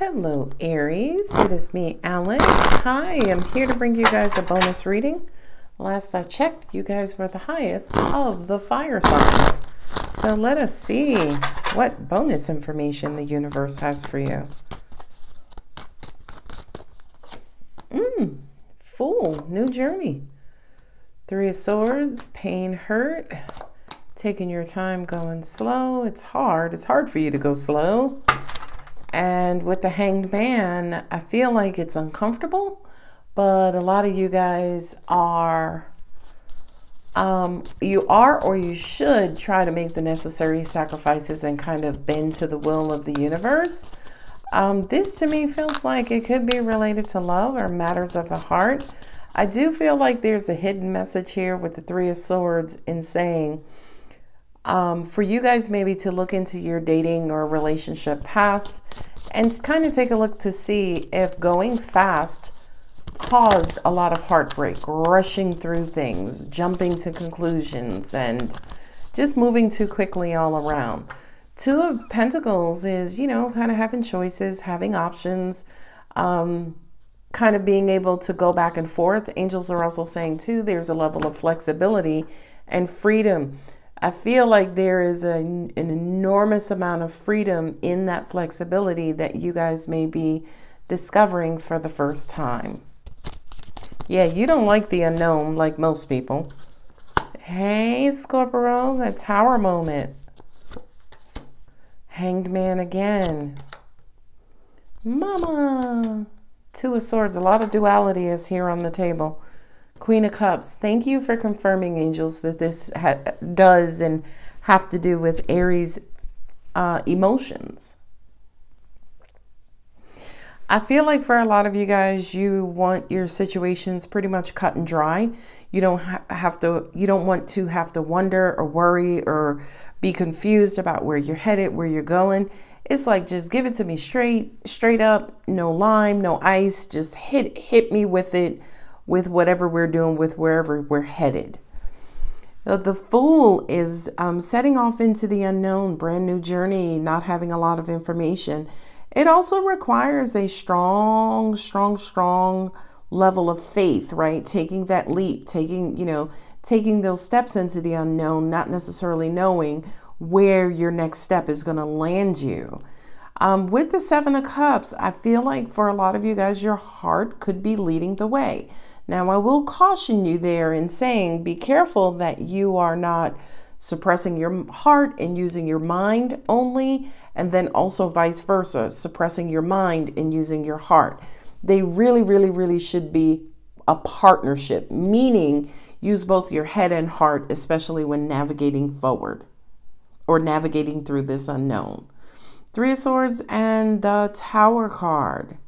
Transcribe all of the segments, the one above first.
Hello, Aries. It is me, Alex. Hi, I'm here to bring you guys a bonus reading. Last I checked, you guys were the highest of the fire signs. So let us see what bonus information the universe has for you. Mmm, Fool, new journey. Three of Swords, pain, hurt, taking your time, going slow. It's hard. It's hard for you to go slow. And with the hanged man, I feel like it's uncomfortable, but a lot of you guys are, um, you are or you should try to make the necessary sacrifices and kind of bend to the will of the universe. Um, this to me feels like it could be related to love or matters of the heart. I do feel like there's a hidden message here with the Three of Swords in saying, um, for you guys maybe to look into your dating or relationship past and kind of take a look to see if going fast caused a lot of heartbreak, rushing through things, jumping to conclusions, and just moving too quickly all around. Two of Pentacles is, you know, kind of having choices, having options, um, kind of being able to go back and forth. Angels are also saying, too, there's a level of flexibility and freedom I feel like there is a, an enormous amount of freedom in that flexibility that you guys may be discovering for the first time. Yeah, you don't like the unknown like most people. Hey, Scorpio, that tower moment. Hanged man again. Mama. Two of Swords. A lot of duality is here on the table. Queen of Cups, thank you for confirming, angels, that this does and have to do with Aries uh, emotions. I feel like for a lot of you guys, you want your situations pretty much cut and dry. You don't ha have to, you don't want to have to wonder or worry or be confused about where you're headed, where you're going. It's like, just give it to me straight, straight up, no lime, no ice, just hit, hit me with it with whatever we're doing, with wherever we're headed. The fool is um, setting off into the unknown, brand new journey, not having a lot of information. It also requires a strong, strong, strong level of faith, right? Taking that leap, taking, you know, taking those steps into the unknown, not necessarily knowing where your next step is going to land you. Um, with the Seven of Cups, I feel like for a lot of you guys, your heart could be leading the way. Now, I will caution you there in saying be careful that you are not suppressing your heart and using your mind only, and then also vice versa, suppressing your mind and using your heart. They really, really, really should be a partnership, meaning use both your head and heart, especially when navigating forward or navigating through this unknown. Three of Swords and the Tower card.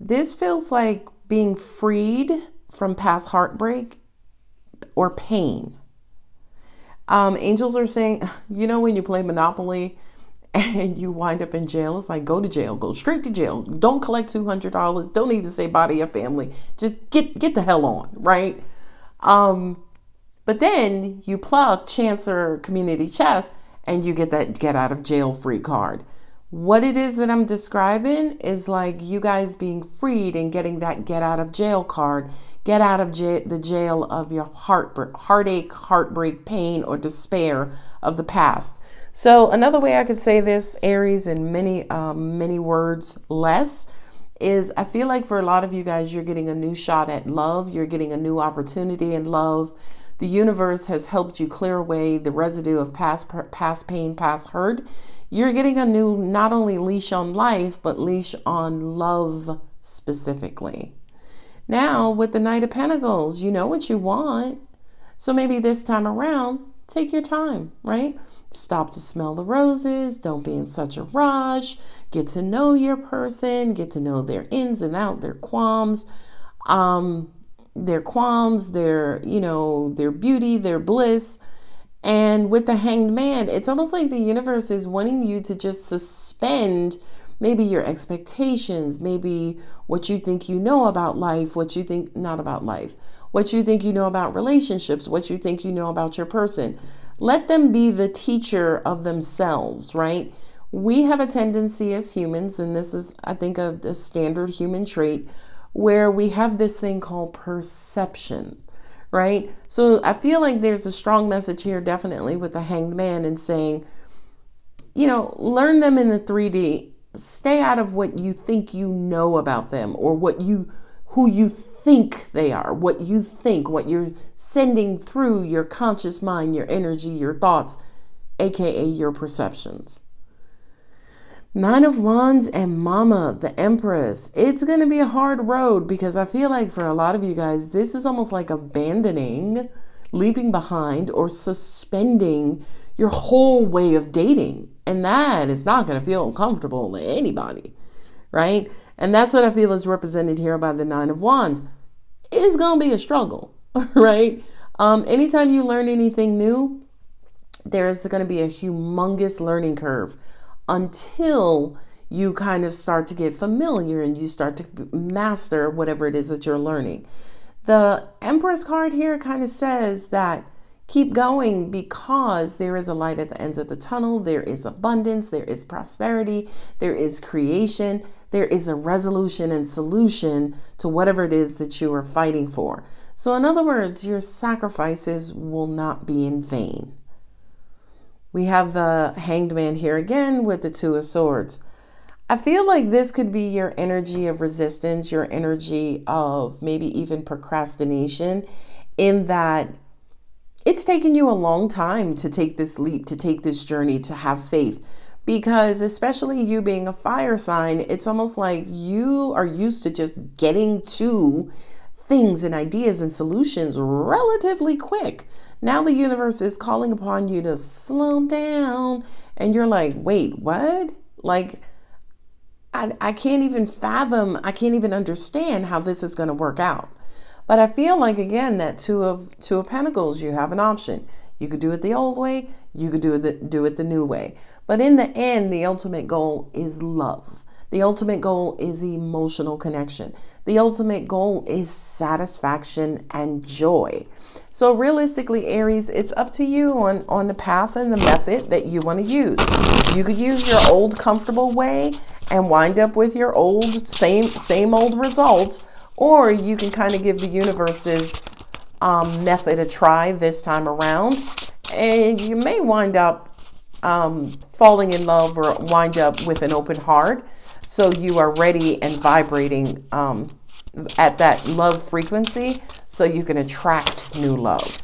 This feels like being freed from past heartbreak or pain. Um, angels are saying, you know, when you play Monopoly and you wind up in jail, it's like go to jail, go straight to jail. Don't collect two hundred dollars. Don't even say bye to your family. Just get get the hell on, right? Um, but then you plug chance or community chest and you get that get out of jail free card. What it is that I'm describing is like you guys being freed and getting that get out of jail card, get out of the jail of your heart, heartache, heartbreak, pain, or despair of the past. So another way I could say this, Aries, in many, um, many words less, is I feel like for a lot of you guys, you're getting a new shot at love. You're getting a new opportunity in love. The universe has helped you clear away the residue of past, past pain, past hurt you're getting a new, not only leash on life, but leash on love specifically. Now, with the Knight of Pentacles, you know what you want. So maybe this time around, take your time, right? Stop to smell the roses. Don't be in such a rush. Get to know your person. Get to know their ins and out, their qualms, um, their qualms, their, you know, their beauty, their bliss. And with the hanged man, it's almost like the universe is wanting you to just suspend maybe your expectations, maybe what you think you know about life, what you think not about life, what you think you know about relationships, what you think you know about your person. Let them be the teacher of themselves, right? We have a tendency as humans, and this is, I think, a, a standard human trait, where we have this thing called perception, right? So I feel like there's a strong message here, definitely, with the hanged man and saying, you know, learn them in the 3D. Stay out of what you think you know about them or what you who you think they are, what you think, what you're sending through your conscious mind, your energy, your thoughts, aka your perceptions. Nine of Wands and Mama, the Empress. It's going to be a hard road because I feel like for a lot of you guys, this is almost like abandoning, leaving behind, or suspending your whole way of dating. And that is not going to feel uncomfortable to anybody, right? And that's what I feel is represented here by the Nine of Wands. It's going to be a struggle, right? Um, anytime you learn anything new, there's going to be a humongous learning curve until you kind of start to get familiar and you start to master whatever it is that you're learning. The Empress card here kind of says that keep going because there is a light at the end of the tunnel. There is abundance, there is prosperity, there is creation, there is a resolution and solution to whatever it is that you are fighting for. So, in other words, your sacrifices will not be in vain. We have the hanged man here again with the two of swords. I feel like this could be your energy of resistance, your energy of maybe even procrastination, in that it's taken you a long time to take this leap, to take this journey, to have faith. Because, especially you being a fire sign, it's almost like you are used to just getting to things and ideas and solutions relatively quick. Now the universe is calling upon you to slow down. And you're like, wait, what? Like, I, I can't even fathom, I can't even understand how this is going to work out. But I feel like again that two of two of pentacles, you have an option. You could do it the old way, you could do it the, do it the new way. But in the end, the ultimate goal is love. The ultimate goal is emotional connection. The ultimate goal is satisfaction and joy. So realistically, Aries, it's up to you on, on the path and the method that you want to use. You could use your old comfortable way and wind up with your old same same old results, or you can kind of give the universe's um, method a try this time around, and you may wind up um, falling in love or wind up with an open heart. So you are ready and vibrating um, at that love frequency so you can attract new love.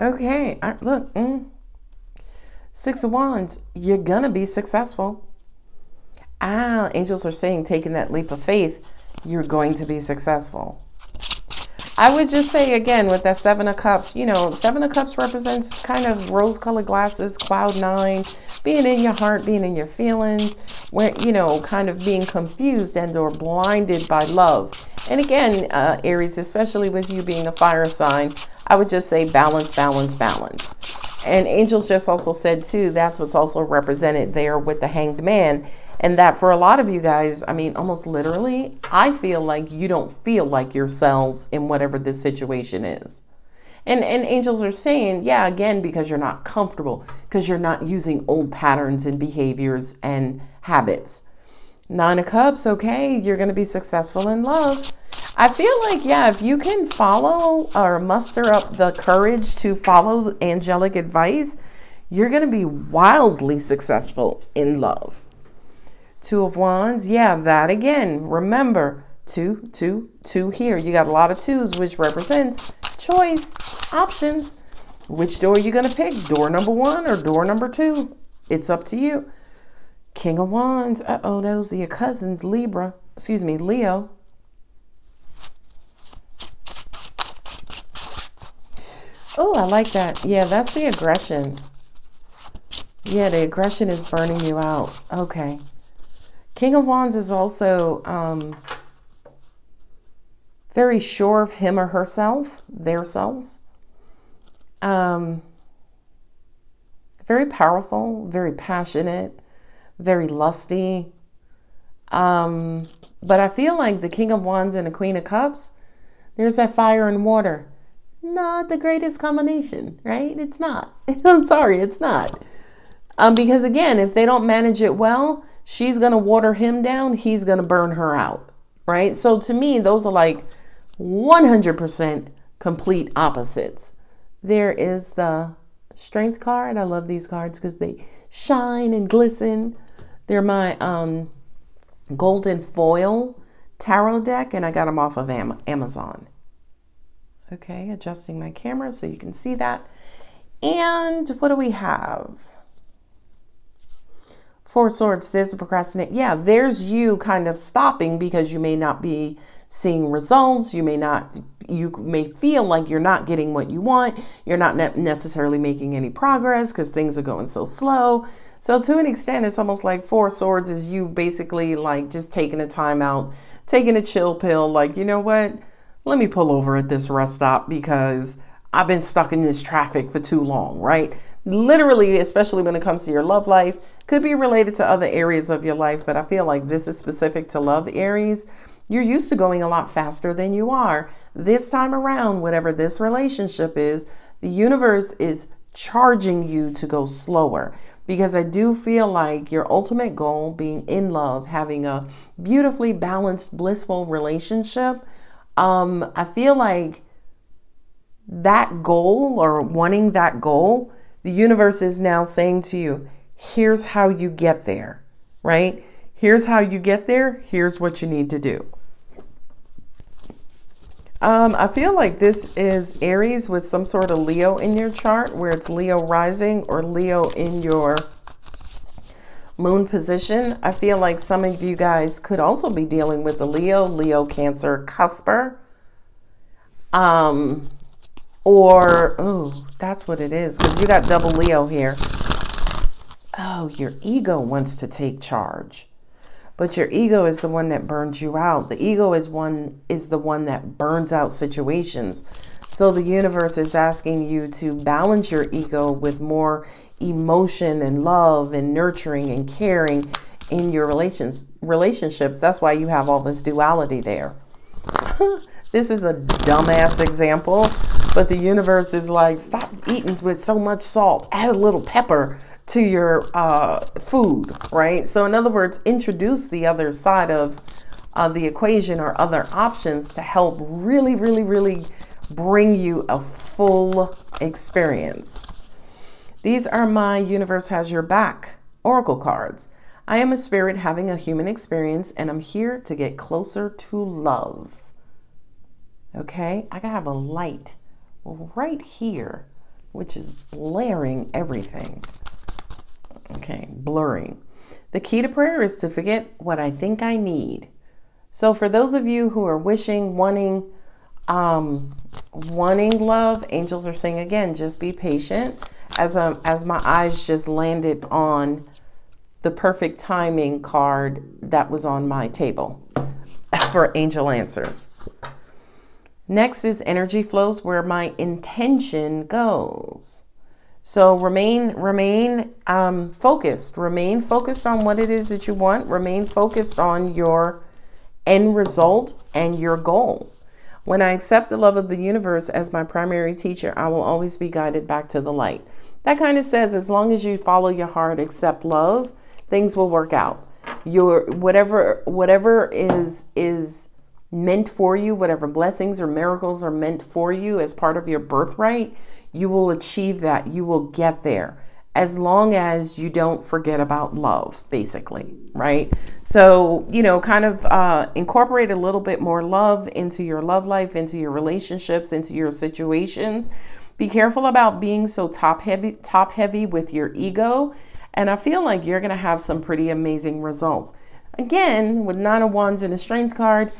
Okay, look, mm. Six of Wands, you're going to be successful. Ah, angels are saying taking that leap of faith, you're going to be successful. I would just say again with that Seven of Cups, you know, Seven of Cups represents kind of rose-colored glasses, cloud nine, being in your heart, being in your feelings, where you know, kind of being confused and or blinded by love. And again, uh, Aries, especially with you being a fire sign, I would just say balance, balance, balance. And angels just also said too, that's what's also represented there with the hanged man. And that for a lot of you guys, I mean, almost literally, I feel like you don't feel like yourselves in whatever this situation is. And, and angels are saying, yeah, again, because you're not comfortable, because you're not using old patterns and behaviors and habits. Nine of Cups, okay, you're going to be successful in love. I feel like, yeah, if you can follow or muster up the courage to follow angelic advice, you're going to be wildly successful in love. Two of Wands, yeah, that again. Remember, two, two, two here. You got a lot of twos, which represents choice, options. Which door are you going to pick? Door number one or door number two? It's up to you. King of Wands. Uh-oh, those are your cousins, Libra. Excuse me, Leo. Oh, I like that. Yeah, that's the aggression. Yeah, the aggression is burning you out. Okay. King of Wands is also um, very sure of him or herself, their selves. Um, very powerful, very passionate, very lusty. Um, but I feel like the King of Wands and the Queen of Cups, there's that fire and water. not the greatest combination, right? It's not. I'm sorry, it's not. Um, because again, if they don't manage it well, she's going to water him down, he's going to burn her out, right? So to me, those are like 100% complete opposites. There is the strength card. I love these cards because they shine and glisten. They're my um, golden foil tarot deck, and I got them off of Amazon. Okay, adjusting my camera so you can see that. And what do we have? Four Swords, there's a procrastinate. Yeah, there's you kind of stopping because you may not be seeing results. You may not, you may feel like you're not getting what you want. You're not necessarily making any progress because things are going so slow. So to an extent, it's almost like Four Swords is you basically like just taking a time out, taking a chill pill. Like, you know what? Let me pull over at this rest stop because I've been stuck in this traffic for too long, right? Literally, especially when it comes to your love life, could be related to other areas of your life, but I feel like this is specific to love Aries. You're used to going a lot faster than you are. This time around, whatever this relationship is, the universe is charging you to go slower because I do feel like your ultimate goal, being in love, having a beautifully balanced, blissful relationship, um, I feel like that goal or wanting that goal, the universe is now saying to you, here's how you get there, right? Here's how you get there. Here's what you need to do. Um, I feel like this is Aries with some sort of Leo in your chart, where it's Leo rising or Leo in your moon position. I feel like some of you guys could also be dealing with the Leo, Leo, Cancer, Cusper. Um, or, oh, that's what it is, because you got double Leo here. Oh, your ego wants to take charge but your ego is the one that burns you out. The ego is one is the one that burns out situations. So the universe is asking you to balance your ego with more emotion and love and nurturing and caring in your relations relationships. That's why you have all this duality there. This is a dumbass example but the universe is like stop eating with so much salt. Add a little pepper to your uh, food, right? So, in other words, introduce the other side of uh, the equation or other options to help really, really, really bring you a full experience. These are my Universe Has Your Back Oracle cards. I am a spirit having a human experience and I'm here to get closer to love. Okay, I have a light right here, which is blaring everything. Okay, blurring. The key to prayer is to forget what I think I need. So for those of you who are wishing, wanting, um, wanting love, angels are saying again, just be patient. As um, as my eyes just landed on the perfect timing card that was on my table for angel answers. Next is energy flows where my intention goes. So remain remain um, focused. Remain focused on what it is that you want. Remain focused on your end result and your goal. When I accept the love of the universe as my primary teacher, I will always be guided back to the light. That kind of says as long as you follow your heart, accept love, things will work out. Your whatever whatever is is meant for you, whatever blessings or miracles are meant for you as part of your birthright, you will achieve that. You will get there as long as you don't forget about love, basically, right? So, you know, kind of uh, incorporate a little bit more love into your love life, into your relationships, into your situations. Be careful about being so top heavy, top heavy with your ego. And I feel like you're going to have some pretty amazing results. Again, with Nine of Wands and a Strength card,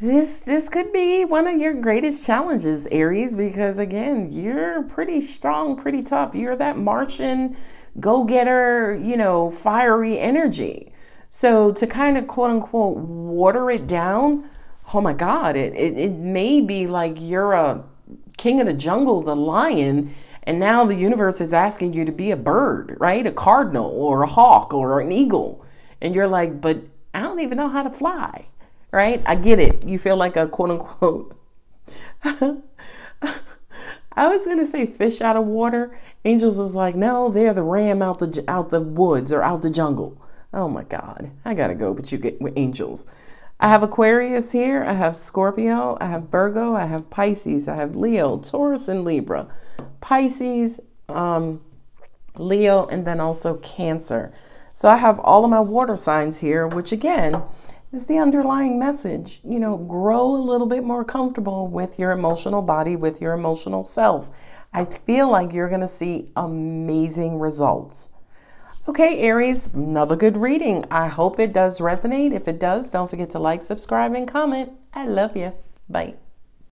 this this could be one of your greatest challenges aries because again you're pretty strong pretty tough. You're that martian go-getter you know fiery energy. So to kind of quote unquote water it down oh my god it, it, it may be like you're a king of the jungle the lion and now the universe is asking you to be a bird right? A cardinal or a hawk or an eagle. And you're like but i don't even know how to fly right? I get it. You feel like a quote unquote I was gonna say fish out of water. Angels was like, no, they're the ram out the out the woods or out the jungle. Oh my God, I gotta go. But you get with angels. I have Aquarius here. I have Scorpio. I have Virgo. I have Pisces. I have Leo, Taurus, and Libra. Pisces, um, Leo, and then also Cancer. So I have all of my water signs here, which again is the underlying message. You know, grow a little bit more comfortable with your emotional body, with your emotional self. I feel like you're going to see amazing results. Okay, Aries, another good reading. I hope it does resonate. If it does, don't forget to like, subscribe, and comment. I love you. Bye.